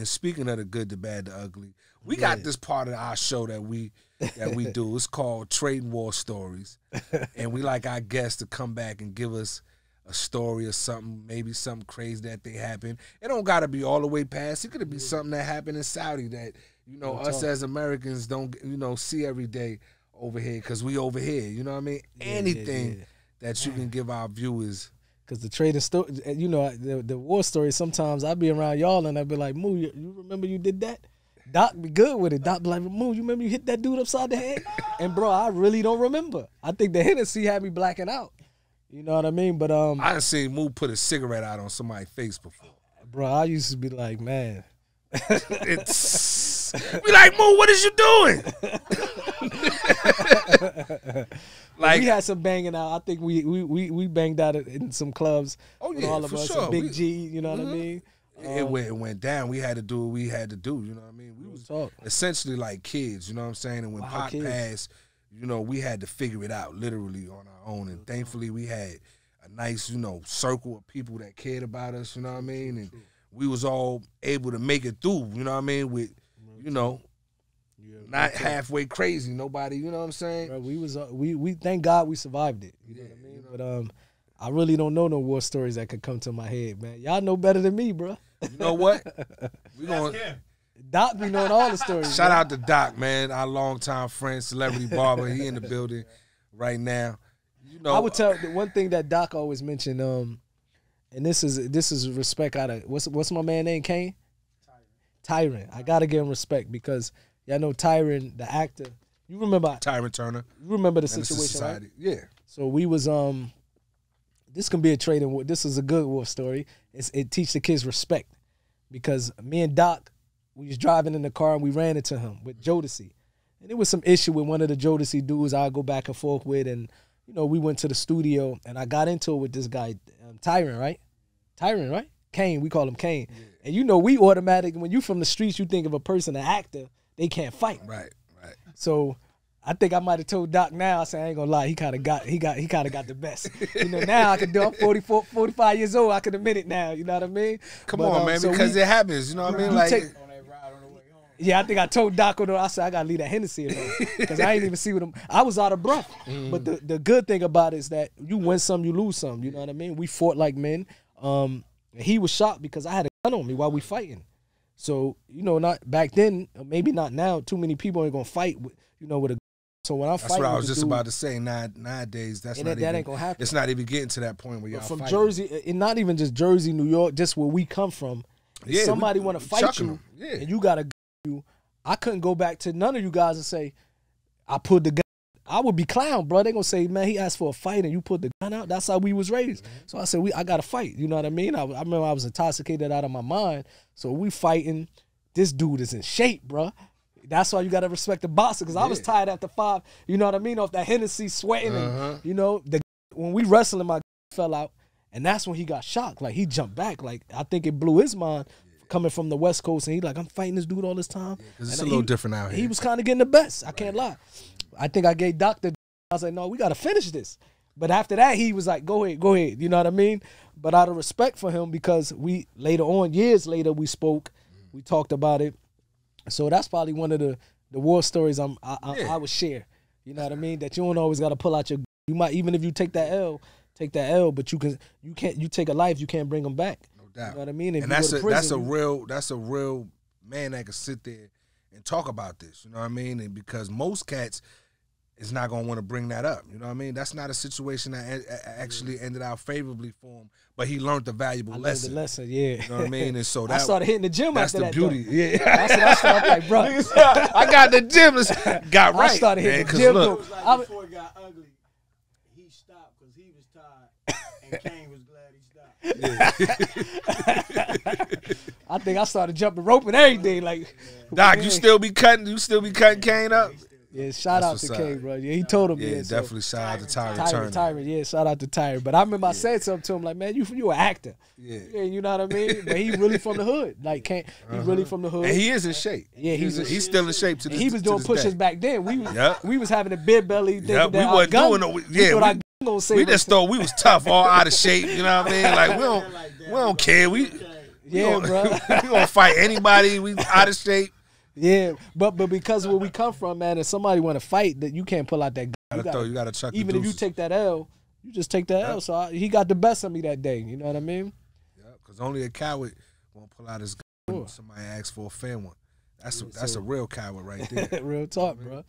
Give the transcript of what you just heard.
and speaking of the good, the bad, the ugly, we got this part of our show that we that we do. It's called Trading War Stories, and we like our guests to come back and give us a story or something, maybe something crazy that they happened. It don't gotta be all the way past. It could be something that happened in Saudi that you know us talk. as Americans don't you know see every day over here because we over here. You know what I mean? Yeah, yeah, Anything yeah. that you can give our viewers. Cause the trading story, you know, the, the war story. Sometimes I be around y'all and I be like, "Moo, you, you remember you did that?" Doc be good with it. Doc be like, "Moo, you remember you hit that dude upside the head?" And bro, I really don't remember. I think the Hennessy had me blacking out. You know what I mean? But um, I seen Moo put a cigarette out on somebody's face before. bro, I used to be like, man, It's we like Moo. What is you doing? like we had some banging out. I think we we we, we banged out in some clubs. Oh, yeah, all of for us. sure. Big We- G, you know what I Mhm. mean? it went it went down. We had to do what we had to do. You know what I mean? We was talk. essentially like kids. You know what I'm saying? And when Wild Pac kids. passed, you know, we had to figure it out literally on our own. And thankfully, we had a nice, you know, circle of people that cared about us. You know what I mean? And we was all able to make it through. You know what I mean? With you know, not halfway crazy. Nobody. You know what I'm saying? Bro, we was uh, we we thank God we survived it. You know what I mean? But um, I really don't know no war stories that could come to my head, man. Y'all know better than me, bro. You know what? We going Doc be knowing all the stories. Shout man. out to Doc, man, our longtime friend, celebrity barber. He in the building right now. You know, I would tell the one thing that Doc always mentioned. Um, and this is this is respect out of what's what's my man name? Caine. Tyrin. I gotta give him respect because y'all know Tyrin, the actor. You remember? Tyrin Turner, You remember the to situation, right? Yeah, So we was um this can be a trading war. This is a good war story. It's, it teach the kids respect because me and Doc, we was driving in the car and we ran into him with Jodeci. And there was some issue with one of the Jodeci dudes I go back and forth with. And, you know, we went to the studio and I got into it with this guy, um, Tyrin, right? Tyrin, right? Caine, we call him Caine. And you know, we automatic, when you from the streets, you think of a person, an actor, they can't fight. right, right. So I think I might have told Doc now. I said I ain't gonna lie. He kind of got he got he kind of got the best. You know now I can do. I'm 44, 45 years old. I can admit it now. You know what I mean? Come But, on, um, man, so because we- it happens. You know what I mean? Like, take- yeah, I think I told Doc though. I said I gotta leave that Hennessy alone because I ain't even see what him. I was out of breath. Mm. But the the good thing about it is that you win some, you lose some. You know what I mean? We fought like men. Um, and he was shocked because I had a gun on me while we fighting. So you know, not back then, maybe not now. Too many people ain't gonna fight with you know with a. So when I that's what I was just dude- about to say. Now, nowadays, that's not that- that ain't gonna happen. It's not even getting to that point where y'all from fighting. Jersey, and not even just Jersey, New York, just where we come from. if Yeah, somebody want to fight you. Yeah. and you got to you. I couldn't go back to none of you guys and say, I pulled the gun. I would be clown, bro. They gonna say, man, he asked for a fight and you put the gun out. That's how we was raised. Mm-hmm. So I said, we, I got to fight. You know what I mean? I, I remember I was intoxicated out of my mind. So we fighting. This dude is in shape, bro. That's why you gotta respect the boxer because I was tired after five. You know what I mean? Off that Hennessy, sweating, Uh-huh. and you know the when we wrestling, my fell out, and that's when he got shocked. Like he jumped back. Like I think it blew his mind coming from the West Coast, and he like I'm fighting this dude all this time. 'cause it's And a little he- different out here. He was kind of getting the best. I can't lie. I think I gave Doctor. I was like, no, we gotta finish this. But after that, he was like, go ahead, go ahead. You know what I mean? But out of respect for him, because we later on, years later, we spoke, we talked about it. So that's probably one of the the war stories I'm I, I, Yeah. I would share. You know what I mean? That you don't always got to pull out your. You might even if you take that L, take that L, but you can you can't you take a life, you can't bring them back. No doubt. You know what I mean? If and that's a prison, that's a real that's a real man that can sit there and talk about this. You know what I mean? And because most cats is not gonna want to bring that up. You know what I mean? That's not a situation that a- a- actually ended out favorably for him, but he learned a valuable I learned lesson. the lesson, yeah. You know what I mean? And so I that started hitting the gym that's after the that. beauty. Though. Yeah. That's what I started like, bro. I got the gym. Got right. I started hitting man, the 'cause gym. look, though. like I before it got ugly, he stopped because he was tired, and Caine was glad he stopped. I think I started jumping rope and everything. Like, Doc, yeah. you still be cutting? You still be cutting Caine up? yeah, shout out to what's K, up. bro. Yeah, he told him. Yeah, Yeah, so- definitely. Shout out to Tyrin Tyrin, Turner. Tyrin, yeah, shout out to Tyrin. But I remember I said something to him like, "Man, you you an actor, Yeah. yeah, you know what I mean." But he really from the hood, like, can't he uh-huh. really from the hood? And he is in shape. Yeah, he's he's, in- he's still in shape to And this. he was doing this pushes day. back then. We was Yep. we was having a beer belly. Thinking Yep, we that wasn't doing no- yeah, we- our gun gonna save We just thought we was tough, all out of shape. You know what I mean? Like we don't, we don't care. We Yeah, we bro. we gonna fight anybody. We out of shape. Yeah, but but because where we come from, man, if somebody want to fight, that you can't pull out that gun. You gotta- throw. You gotta chuck. even if you take that L, you just take that L. So I, he got the best of me that day. You know what I mean? Yeah, because only a coward won't pull out his gun when Sure. somebody asks for a fair one. That's a, that's sir. a real coward right there. Real talk, bro.